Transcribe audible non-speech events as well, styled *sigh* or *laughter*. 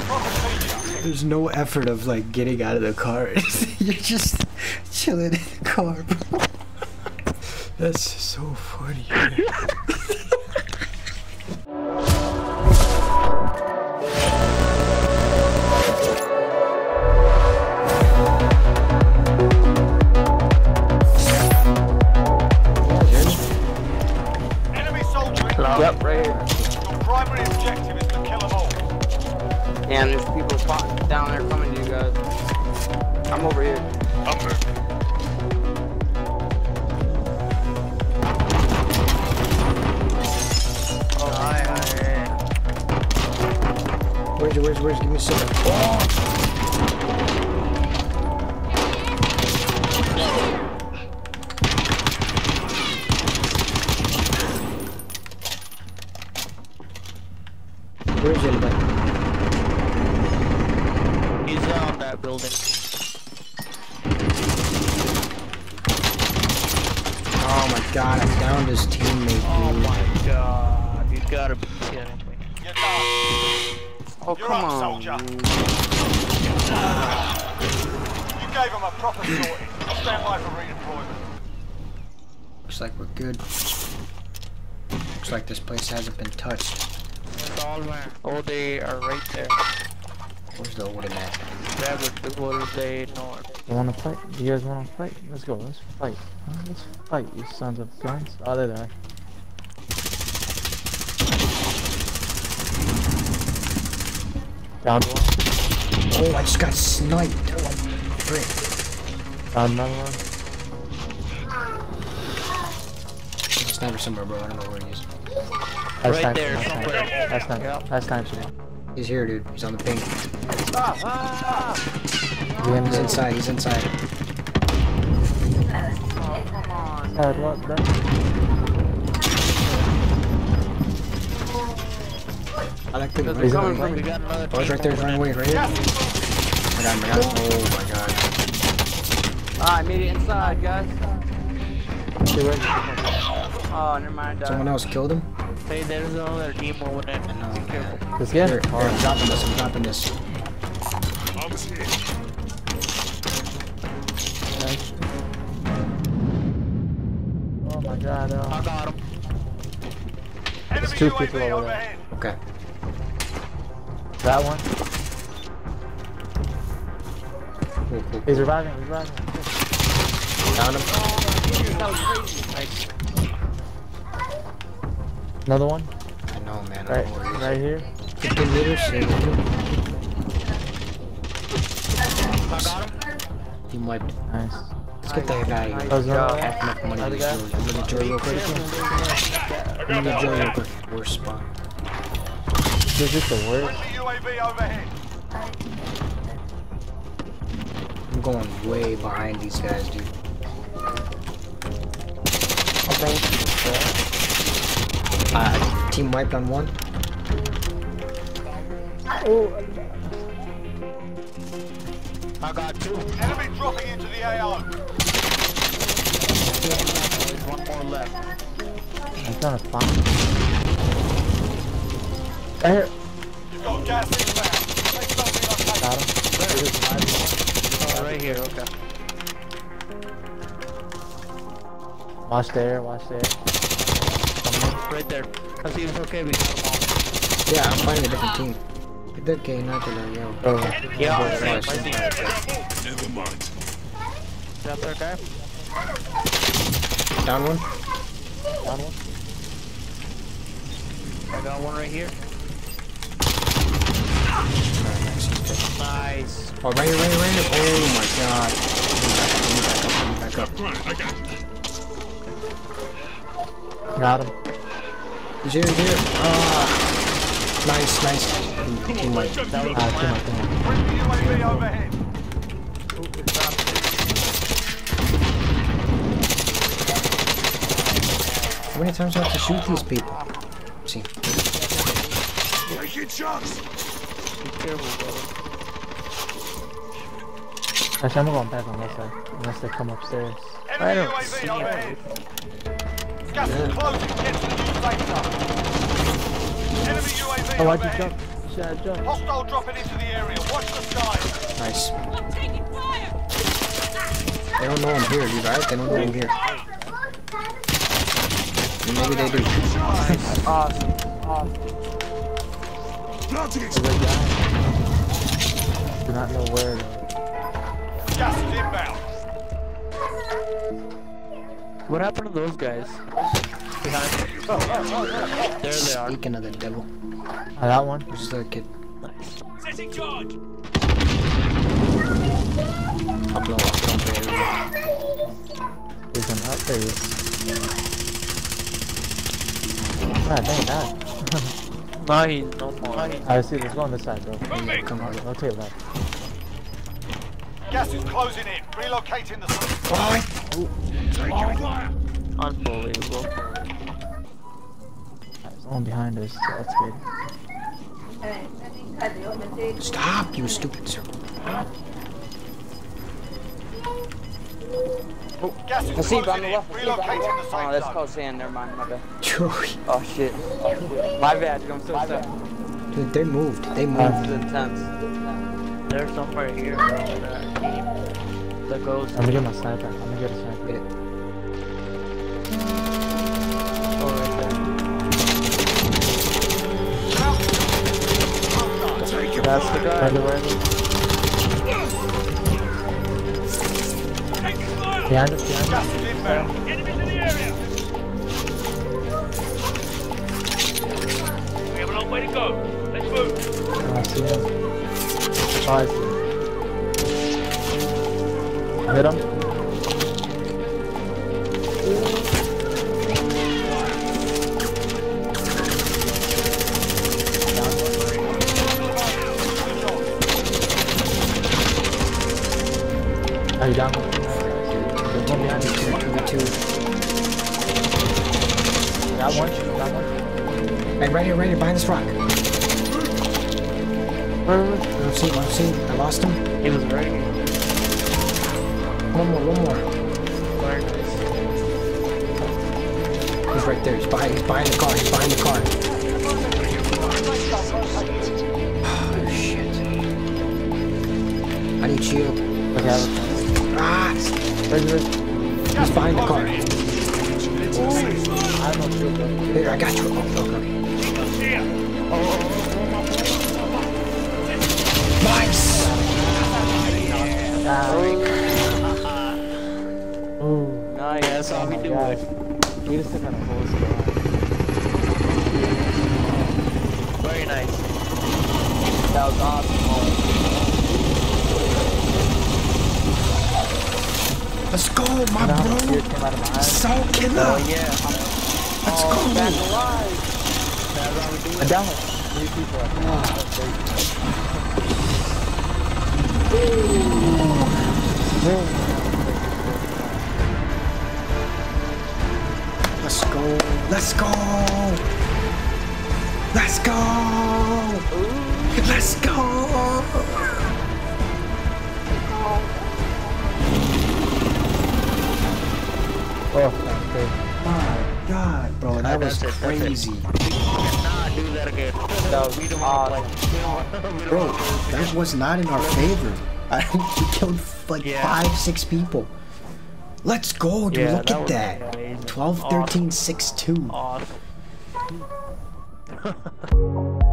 profit *laughs* There's no effort of like getting out of the car. *laughs* You're just chilling in the car, bro. *laughs* That's so funny. I'm over here. Oh, hi, hi, Where's where's where's give me some. Oh! God, I found his teammate, oh dude. Oh my god, you gotta be kidding me. You're done. Oh, You're come up, on. soldier. You gave him a proper sorting. Stand by for redeployment. Looks like we're good. Looks like this place hasn't been touched. All where? Oh, they are right there. Where's the Oden at? Grab it before they north. You wanna fight? Do you guys wanna fight? Let's go, let's fight. Let's fight, you sons of guns. Oh, there they are. Down one. Oh, I just got sniped. Oh, frick. Down another one. There's a sniper somewhere, bro. I don't know where he is. That's Right time. there, That's time. That's time. Yep. That's time. He's here, dude. He's on the ping. You in He's inside. He's inside. Head what? That? I like the. He's coming from We got another Oh, he's right there. He's running away. Right here. I got him. I got him. Oh my god. Ah, I made it inside, guys. Oh, never mind. Someone Uh, else killed him. Hey, there's another team over there. I know. Be careful. Let's get it. here, I'm dropping this. I'm dropping this. Nice. Oh my god. I Uh, got him. Enemy two UAV people over there. overhead. Okay. that one. Cool, cool. He's reviving. He's reviving. Found him. Nice. Another one. I know, man. Right. don't know where he is. Right here. 15 meters. Save him. I got him. Team wiped. Nice. Let's get that guy. Nice. here. How's Half enough money to guy? Joey. I'm gonna Joey real quick. I'm gonna Joey real quick. Worst spot. This the worst. Friendly UAV overhead. I'm going way behind these guys, dude. Uh, team wiped on one. I got two. Enemy dropping into the AO. There's one more left. I'm trying to find. Right here. You've got gas inbound. Take something Got him. Oh, right here. Okay. Watch there. Watch there. Right there. Let's see if it's okay. We got them all. Yeah, I'm finding a different team. Get that K not to the yo. Oh. Yeah, Boy, I see. I flash. see. Never mind. Is that their? Down one. Down one. I got one right here. Nice. He's dead. Nice. Oh, right here, right here, right here. Oh my god. Back up, back up, back up. I. Got him. He's here, he's here. Ah. Nice, nice. Team- Team wipe. That was Ah, the come on, plan. come on. Friendly UAV overhead. Ooh, good job. How many times do I have to shoot these people? See. Taking shots. Be careful, brother. Actually, I'm going back on this side. Unless they come upstairs. I don't UAV see overhead. it. Gas is closing. Get to the new safe zone. Enemy UAV Oh, why'd you overhead. Shit, I jumped. Hostile dropping into the area. Watch the skies. Nice. I'm taking fire! They don't know I'm here, you right? They don't know I'm here. Maybe they do. Awesome. Awesome. Planting There's a guy. Do not know where. Gas is inbound. What happened to those guys? Behind. There they are. Speaking of the devil, Ah, that one. who's the kid? Nice. Setting charge. I'll blow up. Don't worry. There's an up there. Ah, dang that. *laughs* No, he's no more. I see. Let's go on this side, bro. Moving. Come on. Rotate left. Gas is closing in. Relocating the safe. Unbelievable. One behind us. So that's good. Stop, you stupid sir. Gas is I see you on the left. I see on the left. Oh, that's zone. close in. Never mind. My bad. Oh shit. My bad. I'm so sorry. Dude, they moved. They That's moved. intense. They're somewhere here. bro, that team. The ghost. I'm gonna get my sniper. I'm gonna get a sniper. That's the guy. Behind us, behind us. Way to go. Let's move. I see him. Hit him. Are you down? There's one behind you. Two, two. Got one. Got one. Hey, right here, right here, behind this rock. I Where, where? don't see him, I don't see him. I lost him. He was right here. One more, one more. He's right there. He's behind, he's behind the car. He's behind the car. *sighs* Oh, shit. I need shield. Okay, I have a Ah! Where's yours? He's behind the car. I have no shield, bro. Here, I got you. Oh, okay. Here. Nice! Ooh. Nice. Yeah, that's all we Oh my do. gosh. We just took on a full squad. Very nice. That was awesome. Let's go, my Now, bro! tears came out of my eyes. So killer! Oh yeah. Let's go! Back alive. That's how we do I it. down three people. Let's play. We don't want to. Bro, that was not in our favor. I *laughs* we killed like Yeah. five, six people. Let's go, dude. Yeah, Look that at that. amazing. 12, 13, 6, 2. Awesome. *laughs*